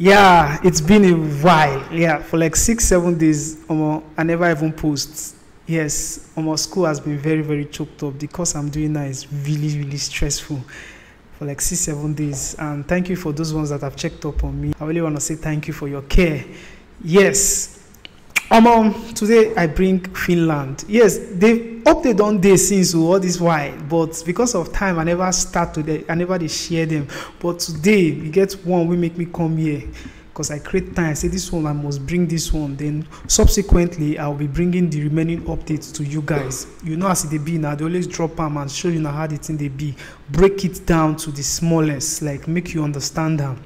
Yeah, it's been a while. Yeah, for like six, seven days, um, I never even post. Yes, almost school has been very, very choked up. The course I'm doing now is really, really stressful for like six, seven days. And thank you for those ones that have checked up on me. I really want to say thank you for your care. Yes. Um, um, today I bring Finland. Yes, they update on day since all this while, but because of time, I never start today. I never they share them. But today, you get one we make me come here because I create time. Say this one, I must bring this one. Then subsequently, I'll be bringing the remaining updates to you guys. You know, as they be now, they always drop them and show you now how the thing they be. Break it down to the smallest, like make you understand them.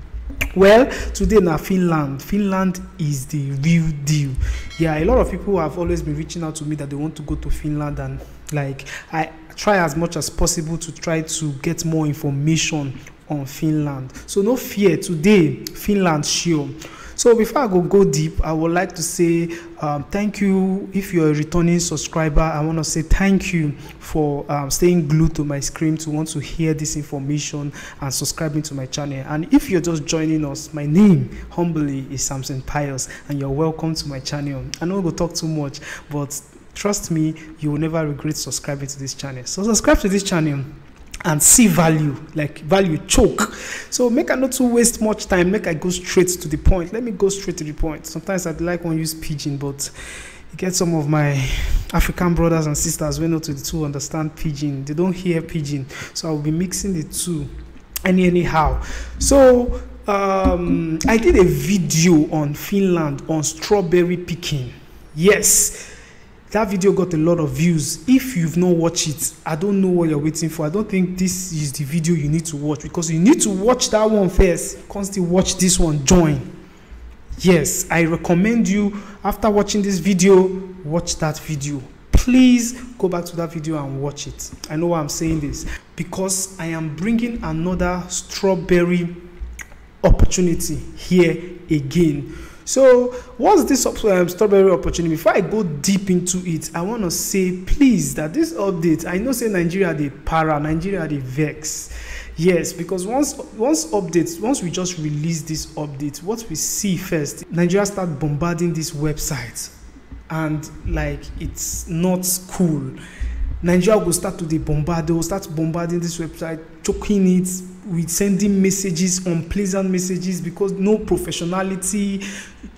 Well, today na Finland. Finland is the real deal. Yeah, a lot of people have always been reaching out to me that they want to go to Finland, and like I try as much as possible to try to get more information on Finland. So no fear, today Finland sure. So before I go go deep, I would like to say um, thank you. If you're a returning subscriber, I want to say thank you for um, staying glued to my screen to want to hear this information and subscribing to my channel. And if you're just joining us, my name humbly is Samson Pius, and you're welcome to my channel. I know we'll talk too much, but trust me, you will never regret subscribing to this channel. So subscribe to this channel and see value like value choke. So make i not to waste much time. Make i go straight to the point. Let me go straight to the point. Sometimes i'd like one use pidgin but you get some of my african brothers and sisters we know to the two understand pidgin. They don't hear pidgin. So i'll be mixing the two any anyhow. So um, i did a video on finland on strawberry picking. Yes that video got a lot of views. If you've not watched it i don't know what you're waiting for. I don't think this is the video you need to watch because you need to watch that one first. Constantly watch this one. Join. Yes i recommend you after watching this video watch that video. Please go back to that video and watch it. I know why i'm saying this. Because i am bringing another strawberry opportunity here again so what's this um, strawberry opportunity before i go deep into it i want to say please that this update i know say nigeria dey para nigeria dey vex. Yes because once once updates once we just release this update what we see first nigeria start bombarding this website. And like it's not cool. Nigeria go start to dey bombard they will start bombarding this website choking it with sending messages unpleasant messages because no professionality.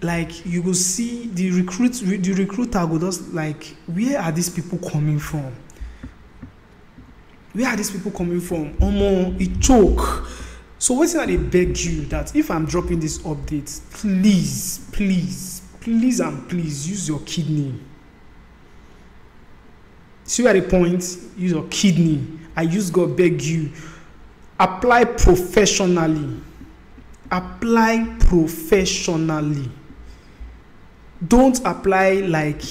Like you go see the recruit the recruiter go just like where are these people coming from? Where are these people coming from? Omo e choke. So wetin i dey beg you that if i'm dropping this update please please please and please use your kidney. See where the point? Use your kidney. I use god beg you apply professionally. Apply professionally. Don't apply like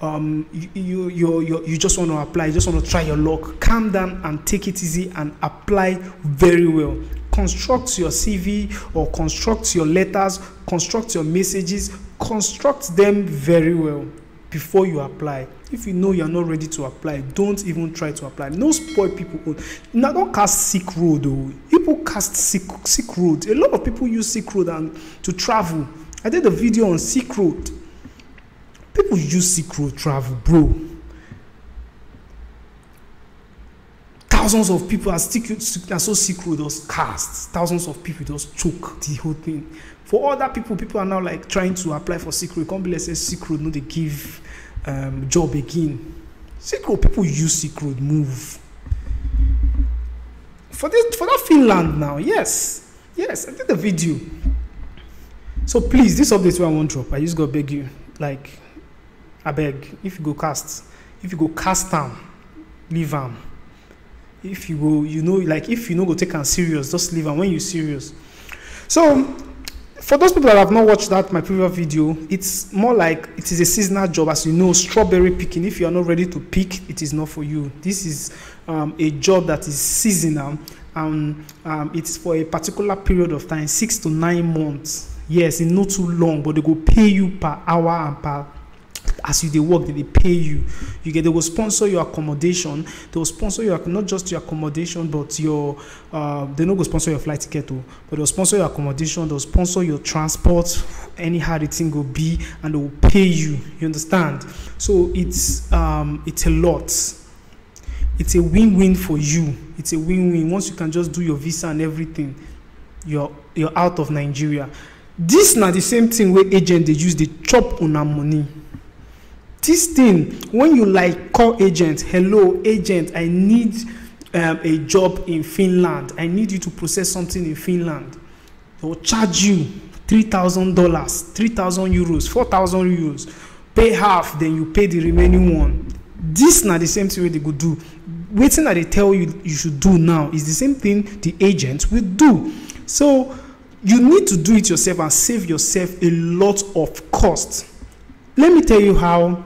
um, you, you, you, you just want to apply you just want to try your luck. Calm down and take it easy and apply very well. Construct your cv or construct your letters construct your messages construct them very well before you apply. If you know you're not ready to apply don't even try to apply. No spoil people own. Don't cast sick road o people cast sick sick road. A lot of people use sick road and to travel. I did a video on sick road. People use sick road travel bro. Thousands of people are still na so sick road just cast. Thousands of people just choke the whole thing for other people people are now like trying to apply for sick road come be like say sick no dey give um, job again. Road people use road move. For this for that finland now yes yes i did the video. So please this update wey i wan drop i just go beg you like abeg if you go cast if you go cast am leave am. If you go you know like if you no go take am serious just leave am. When you serious. So for those people that have not watched that my previous video it's more like it is a seasonal job. As you know strawberry picking if you are not ready to pick it is not for you. This is um, a job that is seasonal and um, it's for a particular period of time six to nine months. Yes it's not too long but they go pay you per hour and per as you they work they, they pay you. You get they will sponsor your accommodation. They will sponsor your not just your accommodation but your uh, they no go sponsor your flight ticket too but they'll sponsor your accommodation. They'll sponsor your transport anyhow the thing will be and they will pay you. You understand? So it's um it's a lot. It's a win-win for you. It's a win-win. Once you can just do your visa and everything you're you're out of nigeria. This na the same thing wey agent dey use dey chop una money this thing when you like call agent hello agent i need um, a job in finland. I need you to process something in finland. They will charge you three thousand dollars three thousand euros four thousand euros. Pay half then you pay the remaining one. This na the same thing they go do. Wetin i dey tell you you should do now is the same thing the agent will do. So you need to do it yourself and save yourself a lot of cost. Let me tell you how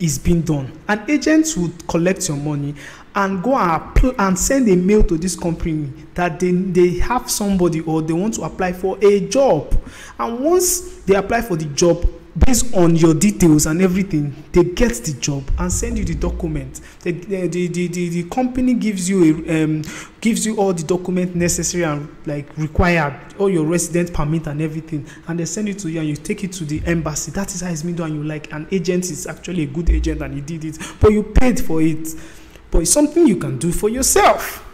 it's been done. An agent would collect your money and go and apply and send a mail to this company that they they have somebody or they want to apply for a job. And once they apply for the job based on your details and everything they get the job and send you the document. The the the the, the company gives you a um, gives you all the document necessary and like required all your resident permit and everything and they send it to you and you take it to the embassy. That is how it's been done. You like an agent is actually a good agent and he did it but you paid for it. But it's something you can do for yourself.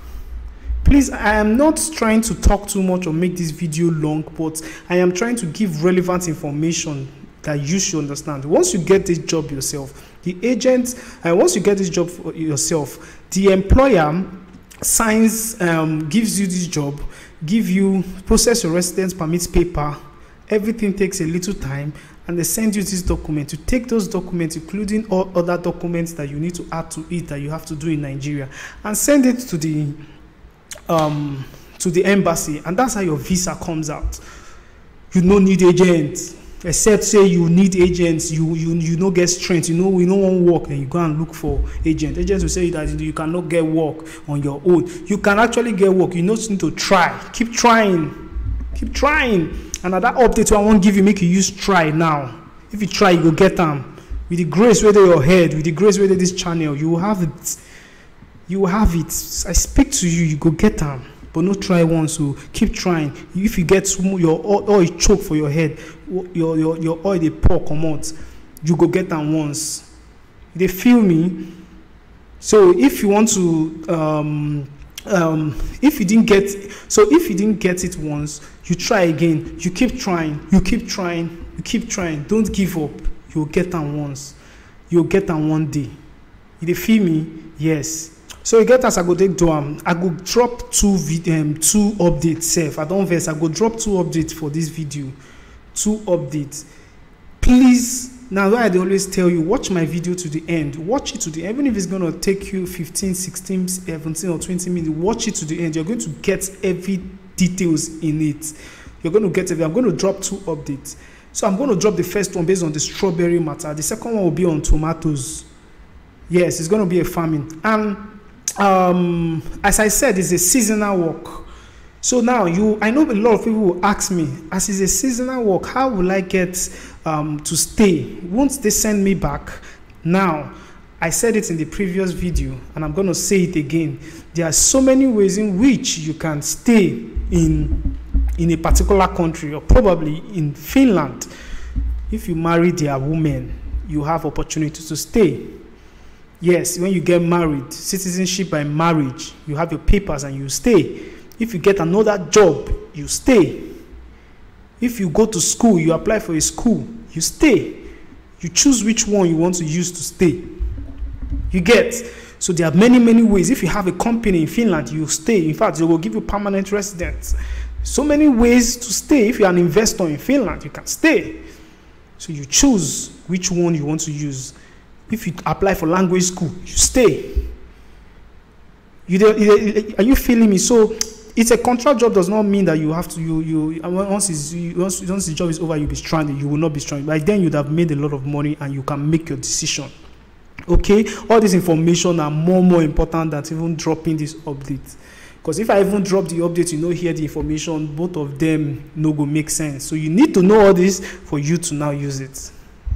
Please i am not trying to talk too much or make this video long but i am trying to give relevant information that you should understand. Once you get this job yourself, the agent, and uh, once you get this job yourself, the employer signs, um, gives you this job, give you process your residence permit paper. Everything takes a little time, and they send you this document. You take those documents, including all other documents that you need to add to it that you have to do in Nigeria, and send it to the um, to the embassy, and that's how your visa comes out. You no need agents except say you need agents you you you no get strength you know we no wan work then you go and look for agent. Agents will say that you cannot get work on your own. You can actually get work you just need to try. Keep trying. Keep trying. And na that update wey i wan give you make you use try now. If you try you go get am. With the grace wey dey your head with the grace wey dey this channel you have it. You have it. I speak to you you go get am but no try once o keep trying. If you get your oil choke for your head your your your oil dey pour comot you go get am once. You dey feel me? So if you want to um, um, if you didn't get so if you didn't get it once you try again. You keep trying you keep trying you keep trying. Don't give up. You go get am once. You go get am one day. You dey feel me? Yes so e get as i go take do am i go drop two um, two updates sef. I don vex i go drop two updates for this video. Two updates. Please why i always tell you watch my video to the end. Watch it to the end even if it's gonna take you 15 16 17 or 20 minutes watch it to the end. You're going to get every details in it. You're going to get every i'm going to drop two updates. So i'm going to drop the first one based on the strawberry matter. The second one will be on tomatoes. Yes it's going to be a farming. And um, as I said, it's a seasonal work. So now you, I know a lot of people will ask me, as it's a seasonal work, how will I get um, to stay? Won't they send me back? Now, I said it in the previous video, and I'm going to say it again. There are so many ways in which you can stay in in a particular country, or probably in Finland. If you marry their woman, you have opportunity to stay. Yes, when you get married, citizenship by marriage, you have your papers and you stay. If you get another job, you stay. If you go to school, you apply for a school, you stay. You choose which one you want to use to stay. You get. So there are many, many ways. If you have a company in Finland, you stay. In fact, they will give you permanent residence. So many ways to stay. If you're an investor in Finland, you can stay. So you choose which one you want to use. If you apply for language school, you stay. You, you are you feeling me? So it's a contract job does not mean that you have to you you once is once, once the job is over you'll be stranded. You will not be stranded. By then you'd have made a lot of money and you can make your decision. Okay? All this information are more more important than even dropping this update. Because if i even drop the update you know hear the information both of them no go make sense. So you need to know all this for you to now use it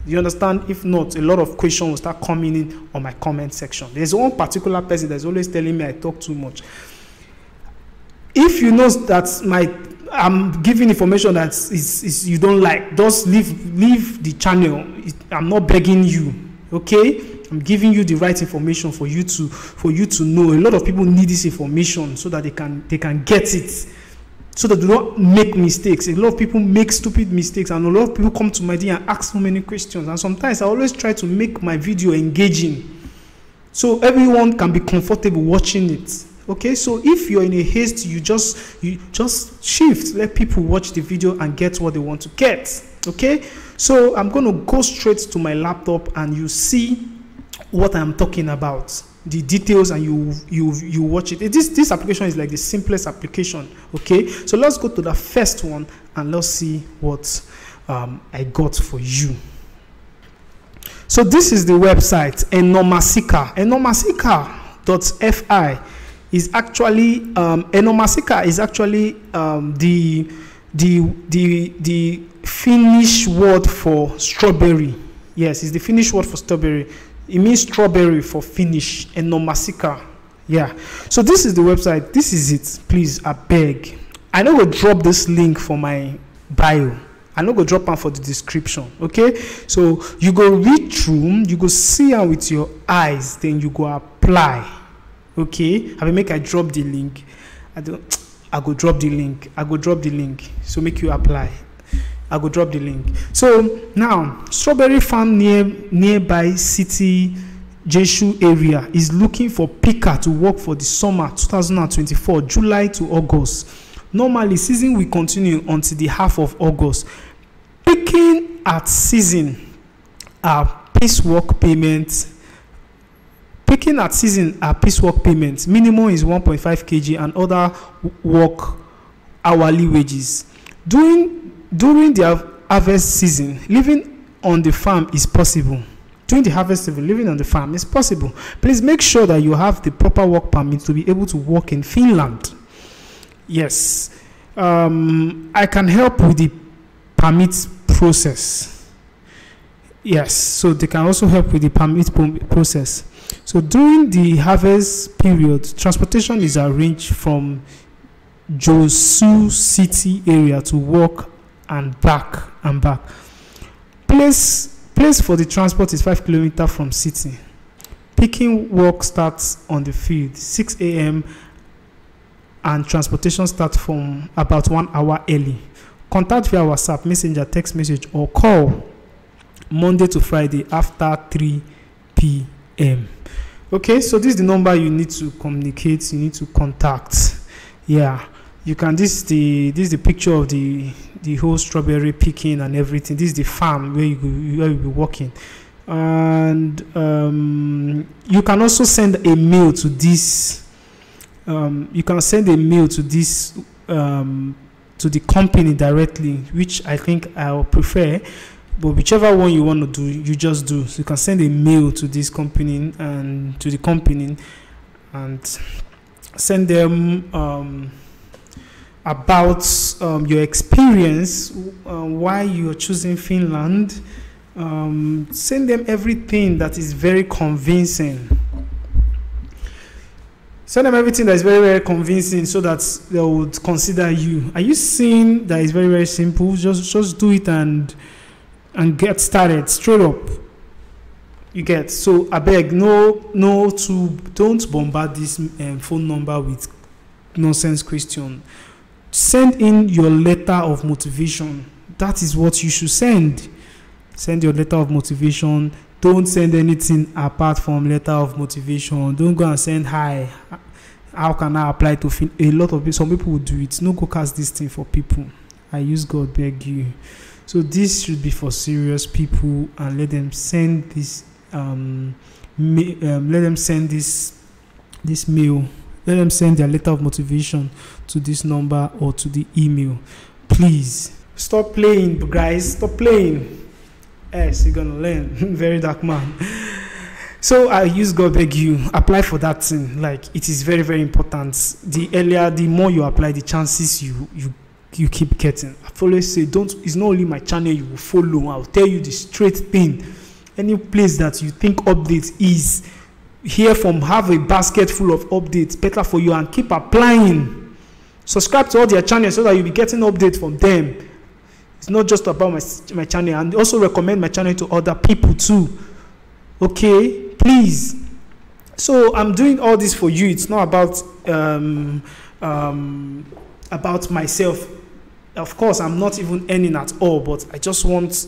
You understand? If not, a lot of questions will start coming in on my comment section. There's one particular person that's always telling me I talk too much. If you know that my I'm giving information that is, is you don't like, just leave leave the channel. I'm not begging you, okay? I'm giving you the right information for you to for you to know. A lot of people need this information so that they can they can get it so that do not make mistakes. A lot of people make stupid mistakes, and a lot of people come to my DM and ask so many questions. And sometimes I always try to make my video engaging so everyone can be comfortable watching it. Okay, so if you're in a haste, you just you just shift, let people watch the video and get what they want to get. Okay, so I'm to go straight to my laptop and you see what I'm talking about the details and you you you watch it. This this application is like the simplest application okay? So let's go to the first one and let's see what um, i got for you. So this is the website enonmansikka enonmansikka.fi is actually um, is actually um, the the the the finnish word for strawberry. Yes it's the finnish word for strawberry it means strawberry for Finnish and nomasika. Yeah. So this is the website. This is it. Please, I beg. I know go drop this link for my bio. I know go drop one for the description. Okay. So you go read through, you go see her with your eyes, then you go apply. Okay. I will make I drop the link. I don't I go drop the link. I go drop the link. So make you apply. I will drop the link. So now, Strawberry Farm near nearby city Jeshu area is looking for picker to work for the summer 2024, July to August. Normally, season will continue until the half of August. Picking at season are piecework payments. Picking at season are piecework payments. Minimum is 1.5 kg and other work hourly wages. Doing during the harvest season, living on the farm is possible. During the harvest season, living on the farm is possible. Please make sure that you have the proper work permit to be able to work in Finland. Yes, um, I can help with the permit process. Yes, so they can also help with the permit process. So during the harvest period, transportation is arranged from Joensuu city area to work and back and back. Place place for the transport is five kilometer from city. Picking work starts on the field 6 a.m. and transportation starts from about one hour early. Contact via WhatsApp, Messenger, text message, or call Monday to Friday after 3 p.m. Okay, so this is the number you need to communicate, you need to contact. Yeah, you can. This is the this is the picture of the the whole strawberry picking and everything. This is the farm where you where you be working, and um, you can also send a mail to this. Um, you can send a mail to this um, to the company directly, which I think I'll prefer. But whichever one you want to do, you just do. So you can send a mail to this company and to the company, and send them um, about um, your experience, uh, why you're choosing Finland. Um, send them everything that is very convincing. Send them everything that is very, very convincing so that they would consider you. Are you seeing that is very, very simple? Just, just do it and and get started straight up. You get so I beg no no to don't bombard this um, phone number with nonsense question send in your letter of motivation. That is what you should send. Send your letter of motivation. Don't send anything apart from letter of motivation. Don't go and send hi. How can I apply to fin-? a lot of people? Some people will do it. No go cast this thing for people. I use God beg you. So this should be for serious people and let them send this um, um let them send this this mail let them send their letter of motivation to this number or to the email. Please stop playing, guys. Stop playing. Yes, you're gonna learn. very dark man. So I use God beg you apply for that thing. Like it is very very important. The earlier, the more you apply, the chances you you you keep getting. I always say, don't. It's not only my channel you will follow. I'll tell you the straight thing. Any place that you think update is, hear from have a basket full of updates. Better for you and keep applying. Subscribe to all their channels so that you'll be getting updates from them. It's not just about my, my channel, and also recommend my channel to other people too. Okay, please. So I'm doing all this for you. It's not about um, um, about myself of course i'm not even earning at all but i just want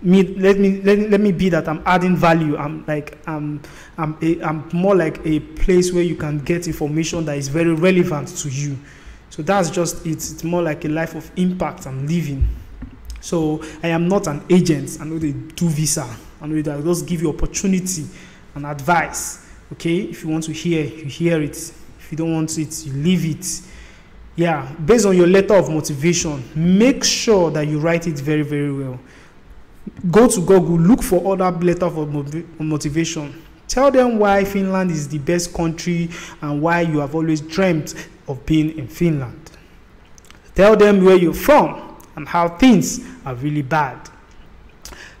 me let me let, let me be that i'm adding value i'm like i'm i'm a, i'm more like a place where you can get information that is very relevant to you so that's just it. It's more like a life of impact i'm living. So i am not an agent. I know they do visa. I know i just give you opportunity and advice okay? If you want to hear you hear it. If you don't want it you leave it. Yeah, based on your letter of motivation, make sure that you write it very, very well. Go to Google, look for other letter of motivation. Tell them why Finland is the best country and why you have always dreamt of being in Finland. Tell them where you're from and how things are really bad.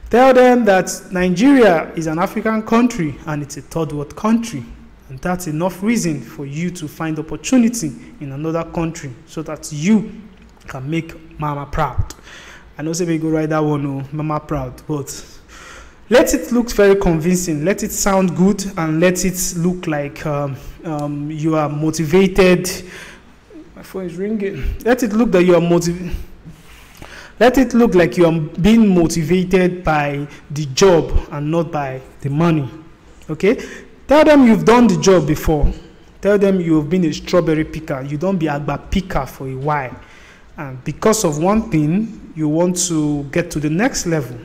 Tell them that Nigeria is an African country and it's a third world country. And that's enough reason for you to find opportunity in another country so that you can make mama proud. I know say we go write that one, oh, mama proud, but let it look very convincing. Let it sound good and let it look like um, um, you are motivated. My phone is ringing. Let it look that you are motivated. Let it look like you are being motivated by the job and not by the money. Okay? Tell them you've done the job before. Tell them you've been a strawberry picker. You don't be a bad picker for a while. And because of one thing, you want to get to the next level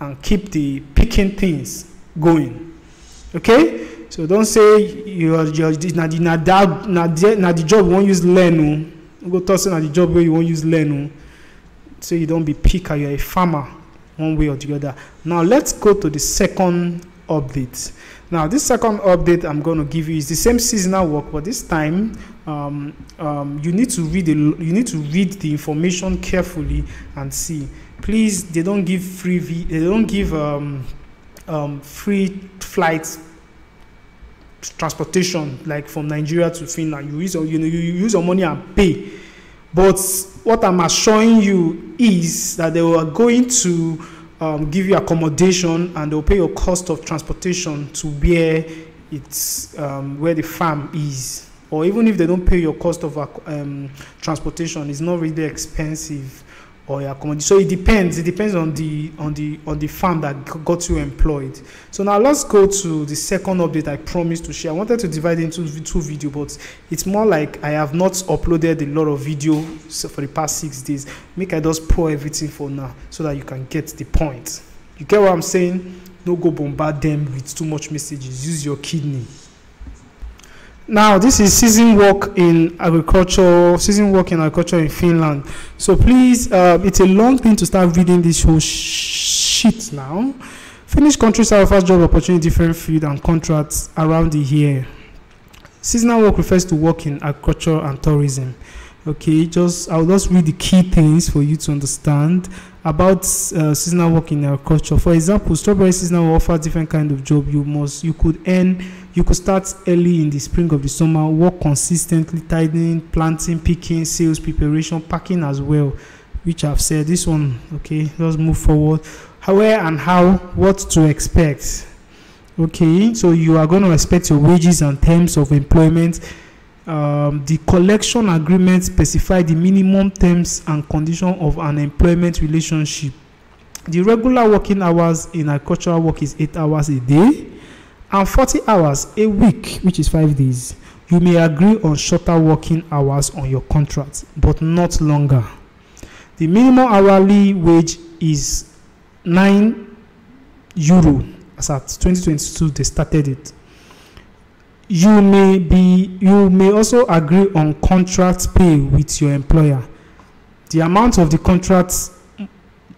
and keep the picking things going. Okay? So don't say you're, you're na, na, that, na, na the job you won't use learn. Go toss na the job where you won't use learn. So you don't be picker, you're a farmer one way or the other. Now let's go to the second update. Now, this second update I'm going to give you is the same seasonal work, but this time um, um, you need to read the, you need to read the information carefully and see. Please, they don't give free v they don't give um, um, free flights transportation like from Nigeria to Finland. You use you know you use your money and pay. But what I'm assuring you is that they are going to um, give you accommodation and they'll pay your cost of transportation to where it's um, where the farm is or even if they don't pay your cost of um, transportation it's not really expensive or your accommodation so it depends. It depends on the on the on the farm that got you employed. So now let's go to the second update i promised to share. I wanted to divide into two video but it's more like i have not uploaded a lot of video for the past six days. Make i just pour everything for now so that you can get the point. You get what i'm saying? No go bombard them with too much messages. Use your kidney now, this is season work in agriculture, season work in agriculture in Finland. So please, uh, it's a long thing to start reading this whole sh shit now. Finnish countries offers job opportunity different field and contracts around the year. Seasonal work refers to work in agriculture and tourism. Okay, just I'll just read the key things for you to understand about uh, seasonal work in agriculture For example, strawberry seasonal offer different kind of job. You must you could earn you could start early in the spring of the summer, work consistently, tidying, planting, picking, sales, preparation, packing as well, which I've said. This one, okay, let's move forward. How, where, and how, what to expect. Okay, so you are going to expect your wages and terms of employment. Um, the collection agreement specify the minimum terms and condition of an employment relationship. The regular working hours in agricultural work is 8 hours a day and 40 hours a week, which is five days. You may agree on shorter working hours on your contract, but not longer. The minimum hourly wage is 9 euro as at 2022 they started it you may be you may also agree on contract pay with your employer the amount of the contract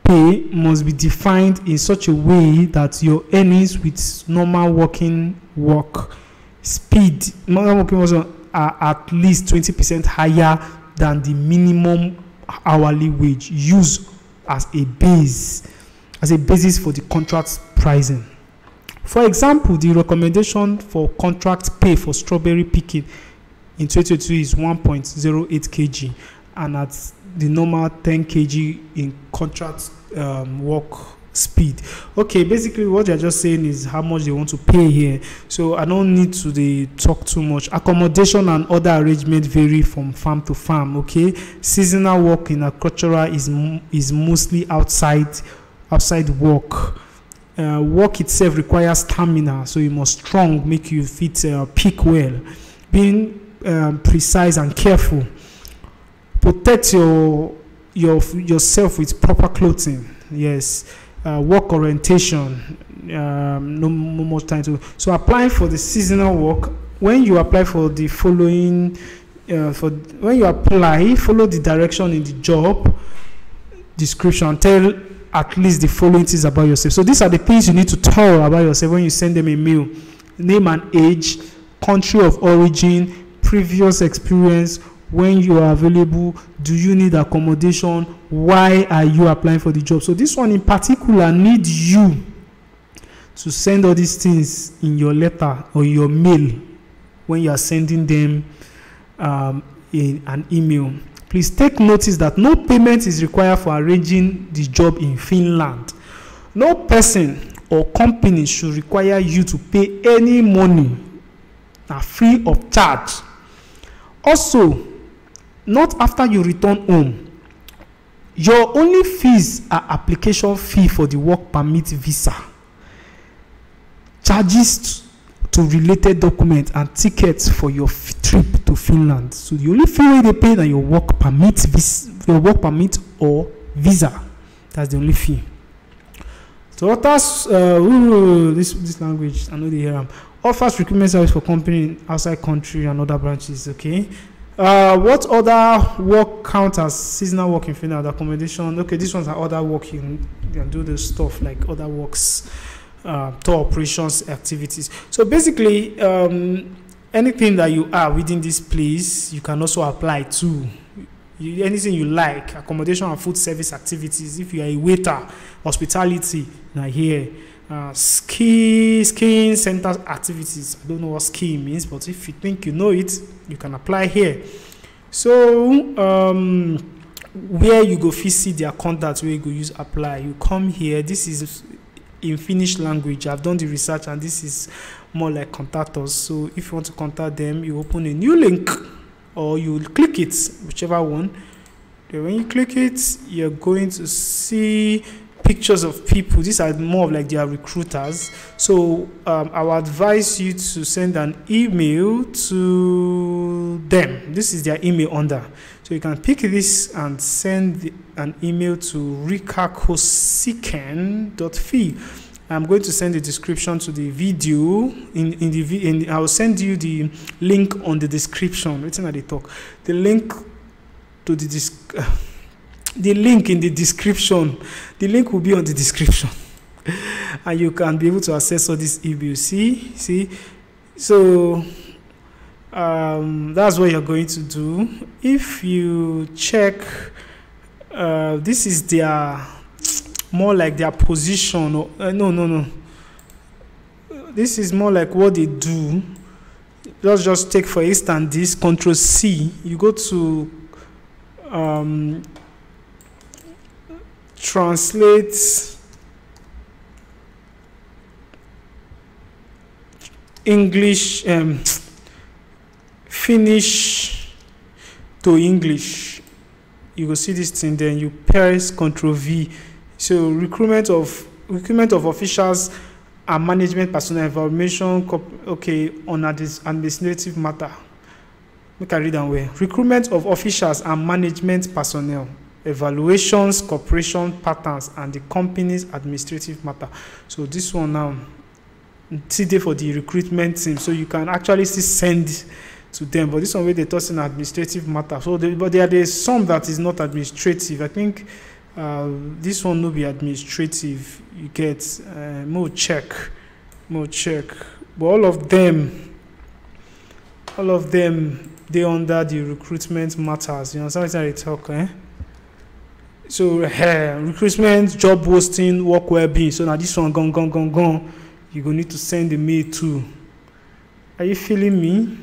pay must be defined in such a way that your earnings with normal working work speed normal working work are at least 20% higher than the minimum hourly wage used as a base, as a basis for the contract pricing. For example, the recommendation for contract pay for strawberry picking in 2022 is 1.08 kg and at the normal 10 kg in contract um, work speed. Okay basically what they're just saying is how much they want to pay here. So i don't need to they talk too much. Accommodation and other arrangement vary from farm to farm okay? Seasonal work in agriculture is is mostly outside outside work uh, work itself requires stamina so you must strong make you fit uh, peak well. Being um, precise and careful. Protect your your yourself with proper clothing. Yes. Uh, work orientation. Um, no, more time to so applying for the seasonal work. When you apply for the following uh, for when you apply follow the direction in the job description. Tell at least the following things about yourself. So these are the things you need to tell about yourself when you send them a mail. Name and age country of origin previous experience when you are available do you need accommodation why are you applying for the job? So this one in particular need you to send all these things in your letter or your mail when you are sending them um, in an email please take notice that no payment is required for arranging the job in finland. No person or company should require you to pay any money. Na free of charge. Also not after you return home your only fees are application fee for the work permit visa. Charges to related documents and tickets for your trip to finland so the only fee wey dey pay na your work permit vis your work permit or visa that's the only fee so others uh, ooh, this this language i no dey hear am offers recruitment service for company outside country and other branches okay uh, what other work count as seasonal work in Finland? Accommodation. Okay, these ones are other work. You can do the stuff like other works, uh, tour operations, activities. So basically, um, anything that you are within this place, you can also apply to. You, anything you like, accommodation and food service activities. If you are a waiter, hospitality, now here. Uh, ski skiing center activities. I don't know what skiing means, but if you think you know it, you can apply here. So um, where you go fit see their contact where you go use apply. You come here. This is in Finnish language. I've done the research and this is more like contact us. So if you want to contact them, you open a new link or you click it, whichever one. Then when you click it, you're going to see pictures of people. These are more of like their recruiters. So um, I would advise you to send an email to them. This is their email under. So you can pick this and send an email to rikakosiken.fi. I'm going to send the description to the video. In, in the in, I will send you the link on the description. Written at the talk. The link to the description the link in the description the link will be on the description and you can be able to access all this email see see so um, that's what you're going to do. If you check uh, this is their more like their position or uh, no no no. This is more like what they do. Let's just take for instance this control c. You go to um, translate English, um, Finnish to English. You will see this thing, then you press Control V. So recruitment of recruitment of officials and management personnel information. Okay, on administrative matter. Make I read that way. Recruitment of officials and management personnel evaluations, cooperation patterns, and the company's administrative matter. So this one now, there for the recruitment team. So you can actually see send to them. But this one where they talk in administrative matter. So they, but there are some that is not administrative. I think uh, this one will be administrative. You get uh, more check, more check. But all of them, all of them, they under the recruitment matters. You know, sometimes they talk, eh? so uh, recruitment job posting work well-being so now this one gone gone gone gone you go need to send the mail to are you feeling me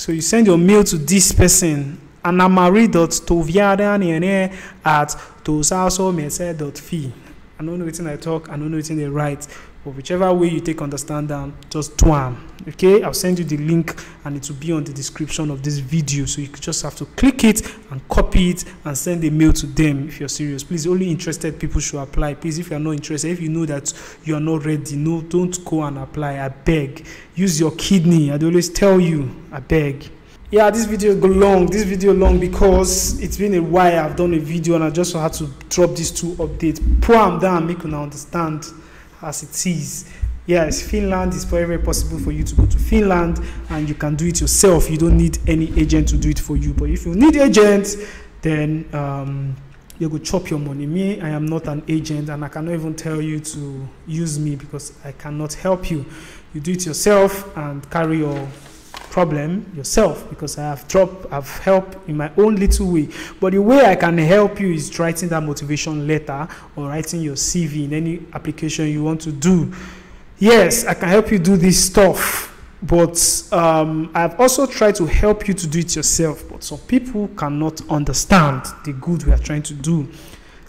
so you send your mail to this person anamari.toviadanene at tosasomese.fi i don't know wetin i talk i don't know wetin dey write but whichever way you take understand them just do am okay? I'll send you the link and it will be on the description of this video. So you just have to click it and copy it and send a mail to them if you're serious. Please only interested people should apply. Please if you're not interested if you know that you are not ready no don't go and apply. I beg. Use your kidney. I always tell you i beg. Yeah this video go long. This video long because it's been a while. I've done a video and i just had to drop these two updates. Pro am down make you understand as it is. Yes, Finland is very, very possible for you to go to Finland and you can do it yourself. You don't need any agent to do it for you. But if you need agents, then um, you go chop your money. Me, I am not an agent and I cannot even tell you to use me because I cannot help you. You do it yourself and carry your problem yourself because I have dropped, I've helped in my own little way. But the way I can help you is writing that motivation letter or writing your CV in any application you want to do. Yes, I can help you do this stuff, but um, I've also tried to help you to do it yourself. But some people cannot understand the good we are trying to do.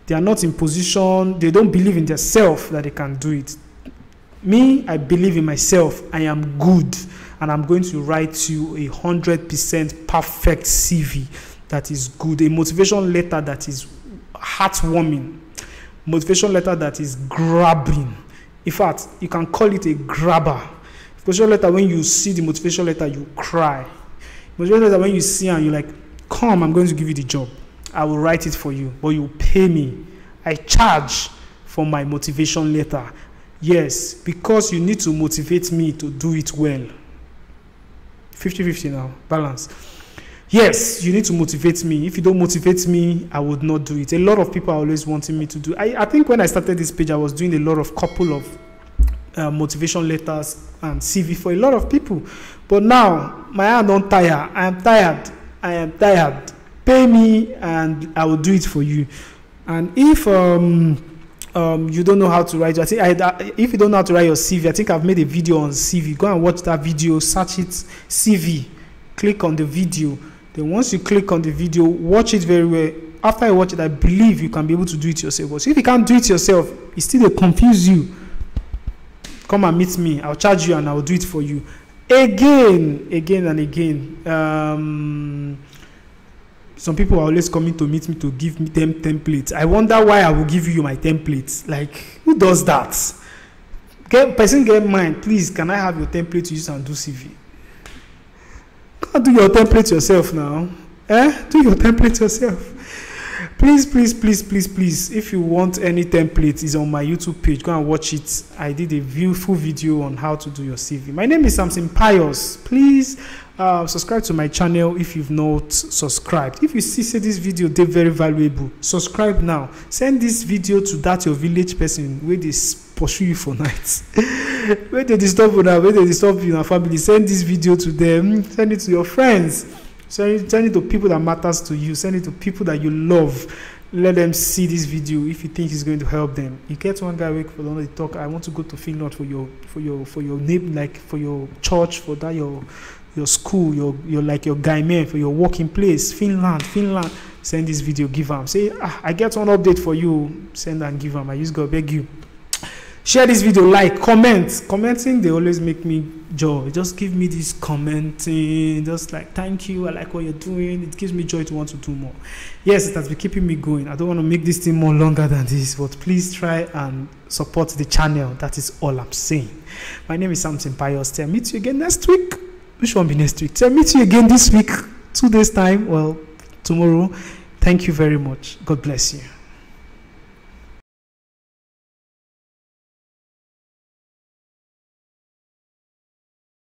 They are not in position, they don't believe in themselves that they can do it. Me, I believe in myself. I am good and I'm going to write you a hundred percent perfect CV that is good, a motivation letter that is heartwarming, motivation letter that is grabbing. In fact, you can call it a grabber. Motivation letter when you see the motivation letter, you cry. Motivation letter when you see and you're like, come, I'm going to give you the job. I will write it for you, but you pay me. I charge for my motivation letter. Yes, because you need to motivate me to do it well. 50 50 now, balance. Yes, you need to motivate me. If you don't motivate me, I would not do it. A lot of people are always wanting me to do. I, I think when I started this page, I was doing a lot of couple of uh, motivation letters and CV for a lot of people. But now my hand don't tire. I am tired. I am tired. Pay me and I will do it for you. And if um, um, you don't know how to write. I think I, if you don't know how to write your CV, I think I've made a video on CV. Go and watch that video, search it CV, click on the video. Then once you click on the video, watch it very well. After I watch it, I believe you can be able to do it yourself. But if you can't do it yourself, it still will confuse you. Come and meet me. I'll charge you and I'll do it for you. Again, again and again. Um, some people are always coming to meet me to give me them templates. I wonder why I will give you my templates. Like, who does that? Get person get mine. Please, can I have your template to use and do CV? Can't do your template yourself now. Eh? Do your template yourself. Please, please, please, please, please. If you want any template, it's on my YouTube page. Go and watch it. I did a full video on how to do your CV. My name is Samson Pius. Please uh, subscribe to my channel if you've not subscribed if you see say this video dey very valuable subscribe now send this video to that your village person wey dey pursue you for night wey dey disturb una wey dey disturb una family send this video to them send it to your friends send it, send it to people that matters to you send it to people that you love let them see this video if you think it's going to help them you get one guy wey for dey talk i want to go to finland for your for your for your name like for your church for that your your school, your, your like your guy man for your working place, Finland, Finland. Send this video, give them. Say, ah, I get one update for you. Send and give them. I just go beg you. Share this video, like, comment. Commenting, they always make me joy. Just give me this commenting. Just like, thank you. I like what you're doing. It gives me joy to want to do more. Yes, it has been keeping me going. I don't want to make this thing more longer than this, but please try and support the channel. That is all I'm saying. My name is Samson Pius. I'll meet you again next week. Which one be next week? So I'll meet you again this week, two days time. Well, tomorrow. Thank you very much. God bless you.